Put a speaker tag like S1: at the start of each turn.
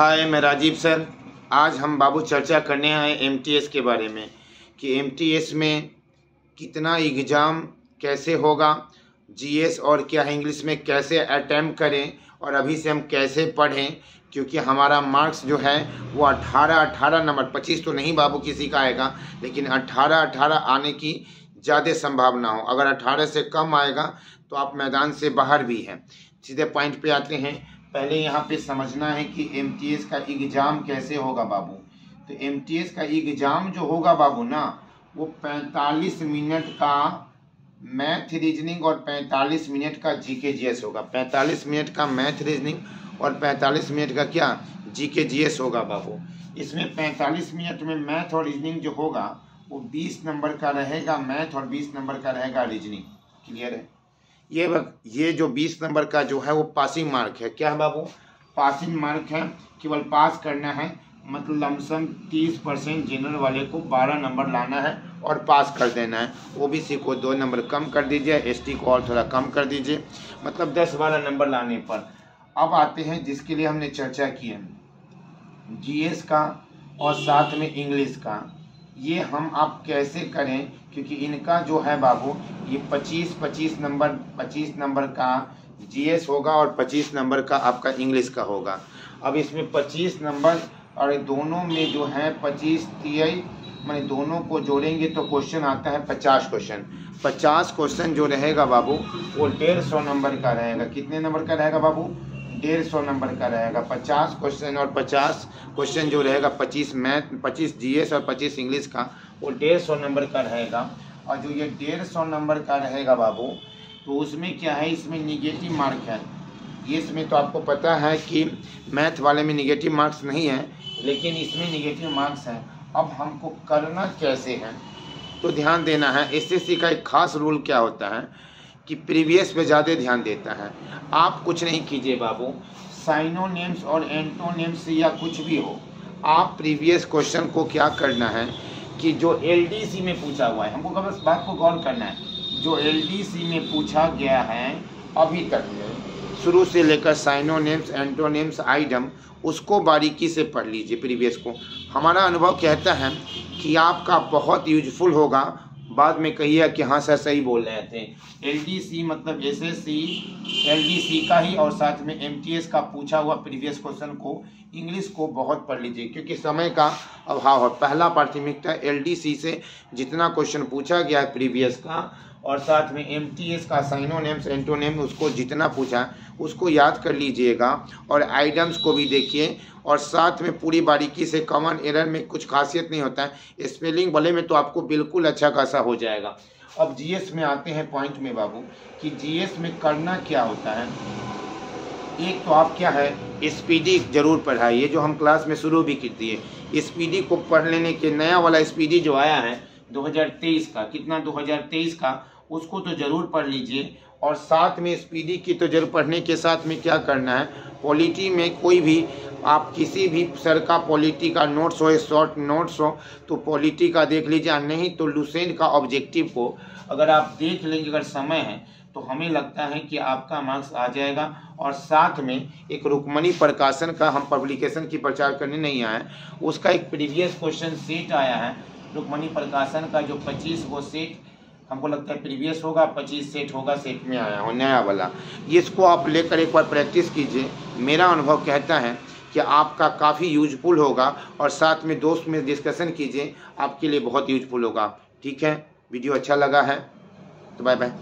S1: हाय, मैं राजीव सर। आज हम बाबू चर्चा करने आए एमटीएस के बारे में कि एमटीएस में कितना एग्ज़ाम कैसे होगा जीएस और क्या इंग्लिश में कैसे अटैम्प्ट करें और अभी से हम कैसे पढ़ें, क्योंकि हमारा मार्क्स जो है वो 18 18 नंबर 25 तो नहीं बाबू किसी का आएगा, लेकिन 18 18 आने की ज़्यादा संभावना हो। अगर 18 से कम आएगा तो आप मैदान से बाहर भी हैं। सीधे पॉइंट पे आते हैं। पहले यहाँ पे समझना है कि MTS का एग्ज़ाम कैसे होगा बाबू। तो MTS का एग्ज़ाम जो होगा बाबू ना, वो 45 मिनट का मैथ रीजनिंग और 45 मिनट का जीके जीएस होगा। 45 मिनट का मैथ रीजनिंग और 45 मिनट का क्या? जीके जीएस होगा बाबू। इसमें 45 मिनट में मैथ और रीजनिंग जो होगा, वो 20 नंबर का रहेगा मैथ और 20 नंबर का रहेगा रीजनिंग। क्लियर है? ये ये जो 20 नंबर का जो है वो पासिंग मार्क है। क्या है बाबू? पासिंग मार्क है। केवल पास करना है। मतलब लमसम 30 परसेंट जनरल वाले को 12 नंबर लाना है और पास कर देना है। ओबीसी को दो नंबर कम कर दीजिए एसटी को और थोड़ा कम कर दीजिए। मतलब दस बारह नंबर लाने पर। अब आते हैं जिसके लिए हमने चर्चा की है। जीएस का और साथ में इंग्लिश का। ये हम आप कैसे करें? क्योंकि इनका जो है बाबू, ये 25 25 नंबर 25 नंबर का जीएस होगा और 25 नंबर का आपका इंग्लिश का होगा। अब इसमें 25 नंबर और दोनों में जो है 25 टी मैंने दोनों को जोड़ेंगे तो क्वेश्चन आता है 50 क्वेश्चन 50 क्वेश्चन जो रहेगा बाबू, वो डेढ़ सौ नंबर का रहेगा। कितने नंबर का रहेगा बाबू? डेढ़ सौ नंबर का रहेगा। पचास क्वेश्चन और पचास क्वेश्चन जो रहेगा, पच्चीस मैथ पच्चीस जीएस और पच्चीस इंग्लिश का, वो डेढ़ सौ नंबर का रहेगा। और जो ये डेढ़ सौ नंबर का रहेगा बाबू तो उसमें क्या है? इसमें निगेटिव मार्क है। इसमें तो आपको पता है कि मैथ वाले में निगेटिव मार्क्स नहीं है, लेकिन इसमें निगेटिव मार्क्स हैं। अब हमको करना कैसे है? तो ध्यान देना है एसएससी का एक खास रूल क्या होता है? कि प्रीवियस पे ज़्यादा ध्यान देता है। आप कुछ नहीं कीजिए बाबू। साइनोनेम्स और एंटोनेम्स या कुछ भी हो, आप प्रीवियस क्वेश्चन को क्या करना है कि जो एलडीसी में पूछा हुआ है, हमको बस बात को गौर करना है। जो एलडीसी में पूछा गया है, अभी तक शुरू से लेकर साइनोनेम्स एंटोनेम्स आइडम उसको बारीकी से पढ़ लीजिए प्रीवियस को। हमारा अनुभव कहता है कि आपका बहुत यूजफुल होगा बाद में कहिए कि हाँ सर सही बोल रहे थे। एलडीसी मतलब एस सी का ही और साथ में एमटीएस का पूछा हुआ प्रीवियस क्वेश्चन को इंग्लिश को बहुत पढ़ लीजिए, क्योंकि समय का अभाव है। पहला प्राथमिकता एलडीसी से जितना क्वेश्चन पूछा गया है प्रीवियस का और साथ में एम टी एस का साइनोनेम्स एंटोनेम उसको जितना पूछा, उसको याद कर लीजिएगा और आइटम्स को भी देखिए। और साथ में पूरी बारीकी से कॉमन एरर में कुछ खासियत नहीं होता है। स्पेलिंग भले में तो आपको बिल्कुल अच्छा खासा हो जाएगा। अब जीएस में आते हैं पॉइंट में बाबू, कि जीएस में करना क्या होता है। एक तो आप क्या है स्पीडी ज़रूर पढ़ाइए, जो हम क्लास में शुरू भी की है स्पीडी को पढ़ लेने के नया वाला स्पीडी जो आया है 2023 का। कितना 2023 का, उसको तो ज़रूर पढ़ लीजिए। और साथ में स्पीडी की तो ज़रूर पढ़ने के साथ में क्या करना है, पॉलिटी में कोई भी, आप किसी भी सर का पॉलिटी का नोट्स हो या शॉर्ट नोट्स हो तो पॉलिटी का देख लीजिए नहीं तो लुसेंट का ऑब्जेक्टिव को अगर आप देख लेंगे, अगर समय है तो हमें लगता है कि आपका मार्क्स आ जाएगा। और साथ में एक रुकमणी प्रकाशन का हम पब्लिकेशन की प्रचार करने नहीं आए उसका एक प्रीवियस क्वेश्चन सेट आया है रुकमणी प्रकाशन का जो पच्चीस वो सेट हमको लगता है प्रीवियस होगा, पच्चीस सेट होगा, सेट में आया हो, नया वाला। इसको आप लेकर एक बार प्रैक्टिस कीजिए। मेरा अनुभव कहता है कि आपका काफ़ी यूजफुल होगा और साथ में दोस्त में डिस्कशन कीजिए, आपके लिए बहुत यूजफुल होगा। ठीक है? वीडियो अच्छा लगा है? तो बाय बाय